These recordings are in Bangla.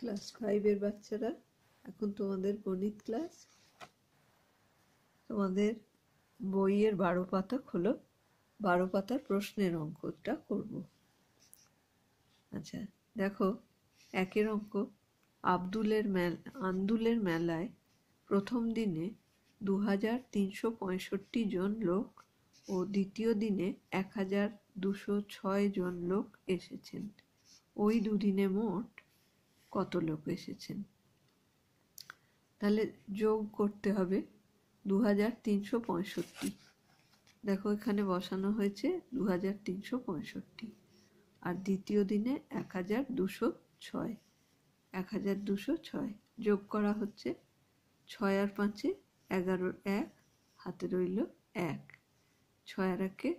ক্লাস ফাইভের বাচ্চারা। এখন তোমাদের গণিত ক্লাস তোমাদের বইয়ের বারো পাতা খোলো। বারো পাতার প্রশ্নের অঙ্কটা করব। আচ্ছা দেখো, একের অঙ্ক। আব্দুলের মেল, আন্দুলের মেলায় প্রথম দিনে দু হাজার তিনশো পঁয়ষট্টি জন লোক ও দ্বিতীয় দিনে এক হাজার দুশো ছয় জন লোক এসেছেন। ওই দুদিনে মোট কত লোক এসেছেন। তাহলে যোগ করতে হবে দু হাজার তিনশো পঁয়ষট্টি। দেখো এখানে বসানো হয়েছে দু হাজার তিনশো পঁয়ষট্টি আর দ্বিতীয় দিনে এক হাজার দুশো ছয়। এক হাজার দুশো ছয়। যোগ করা হচ্ছে ছয় আর পাঁচে এগারোর এক, হাতে রইল এক। ছয় আর একে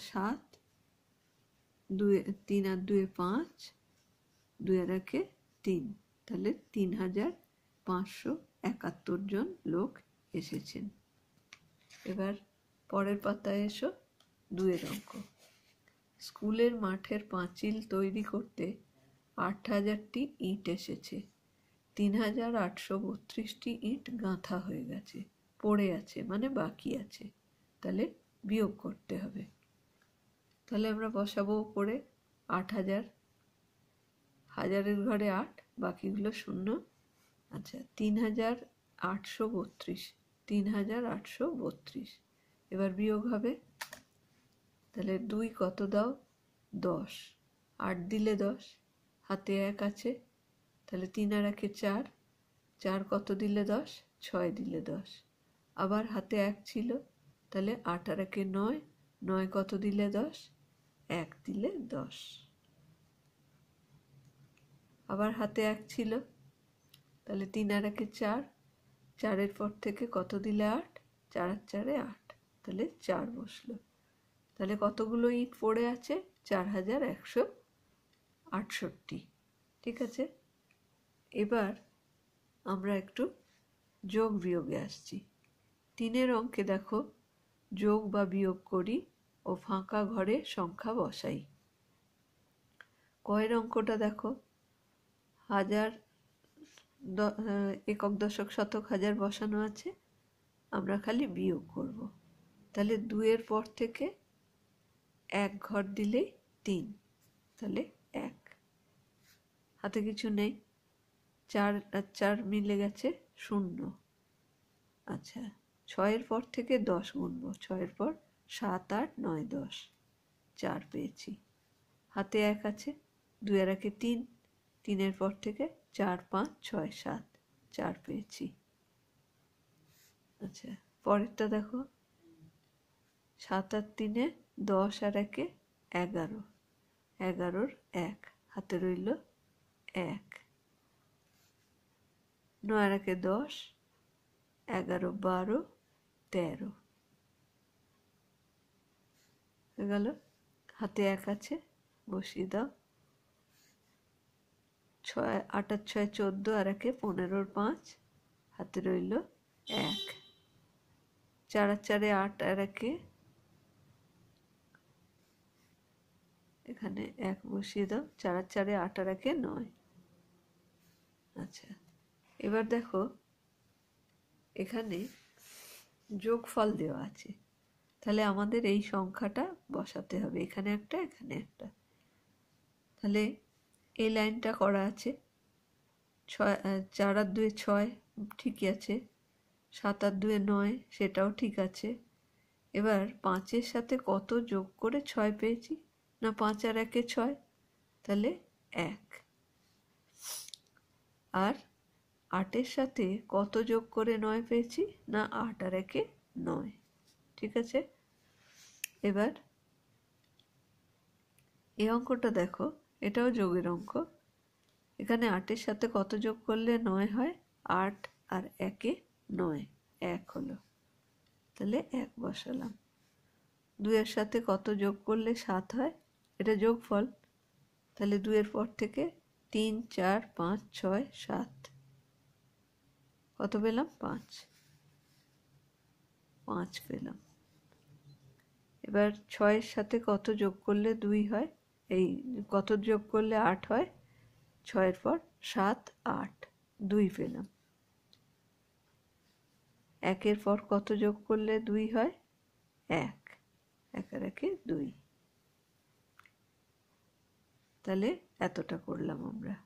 সাত, দুয়ে, তিন আর দুয়ে পাঁচ দুই আর একে তিন। তাহলে তিন হাজার পাঁচশো একাত্তর জন লোক এসেছেন। এবার পরের পাতায় এসো দুয়ের অঙ্ক। স্কুলের মাঠের পাঁচিল তৈরি করতে আট হাজারটি ইট এসেছে। তিন হাজার আটশো বত্রিশটি ইট গাঁথা হয়ে গেছে, পড়ে আছে মানে বাকি আছে। তাহলে বিয়োগ করতে হবে। তাহলে আমরা বসাবো উপরে আট হাজার হাজারের ঘরে আট, বাকিগুলো শূন্য। আচ্ছা তিন হাজার আটশো বত্রিশ তিন হাজার আটশো বত্রিশ। এবার বিয়োগ হবে। তাহলে দুই কত দাও? দশ। আট দিলে দশ, হাতে এক আছে। তাহলে তিন আর একে চার চার কত দিলে দশ? ছয় দিলে দশ। আবার হাতে এক ছিল, তাহলে আট আর একে নয় নয় কত দিলে দশ? এক দিলে দশ। আবার হাতে এক ছিল। তাহলে তিন আর একে চার। চারের পর থেকে কত দিলে আট? চার আর চারে আট। তাহলে চার বসল। তাহলে কতগুলো ইট পড়ে আছে? চার হাজার একশো আটষট্টি। ঠিক আছে? এবার আমরা একটু যোগ বিয়োগে আসছি। তিনের অঙ্কে দেখো, যোগ বা বিয়োগ করি ও ফাঁকা ঘরে সংখ্যা বসাই। কয়ের অঙ্কটা দেখো। হাজার একক দশক শতক হাজার বসানো আছে, আমরা খালি বিয়োগ করব। তাহলে দুয়ের পর থেকে এক ঘর দিলেই তিন, তাহলে এক। হাতে কিছু নেই, চার চার মিলে গেছে শূন্য। আচ্ছা ছয়ের পর থেকে দশ গুনব, ছয়ের পর সাত, আট, নয়, দশ, চার পেয়েছি। হাতে এক আছে, দুই আর একে তিন তিনের পর থেকে চার, পাঁচ, ছয়, সাত, চার পেয়েছি। আচ্ছা পরেরটা দেখো। সাত আর তিনে দশ আর একে এগারো। এগারোর এক, হাতে রইল এক। নয় একে দশ, এগারো, বারো, তেরো। গেল। হাতে এক আছে, বসিয়ে দাও। ছয় আট আর ছয় চোদ্দ, আর একে পনেরোর পাঁচ, হাতে রইল এক। চার আর চারে আট, আর একে এখানে এক বসিয়ে দাও। চার আর চারে আট, আর একে নয়। আচ্ছা এবার দেখো এখানে যোগফল দেওয়া আছে। তাহলে আমাদের এই সংখ্যাটা বসাতে হবে। এখানে একটা এখানে একটা। তাহলে এই লাইনটা করা আছে। ছয় চার আর দুয়ে ছয় ঠিকই আছে। সাত আর দুয়ে নয় সেটাও ঠিক আছে। এবার পাঁচের সাথে কত যোগ করে ছয় পেয়েছি? না, পাঁচ আর একে ছয়? তাহলে এক। আর আটের সাথে কত যোগ করে নয় পেয়েছি? না, আট আর একে নয়। ঠিক আছে? এবার এই অঙ্কটা দেখো। এটাও যোগের অঙ্ক। এখানে আটের সাথে কত যোগ করলে নয় হয়? আট আর একে নয়, এক হলো। তাহলে এক বসালাম। দুইয়ের সাথে কত যোগ করলে সাত হয়? এটা যোগফল। তাহলে দুইয়ের পর থেকে তিন, চার, পাঁচ, ছয়, সাত। কত পেলাম? পাঁচ। পাঁচ পেলাম। এবার ছয়ের সাথে কত যোগ করলে দুই হয়? এই কত যোগ করলে আট হয়, ছয়ের পর সাত, আট, দুই পেলাম। একের পর কত যোগ করলে দুই হয়, এক একের একে দুই। তাহলে এতটা করলাম আমরা।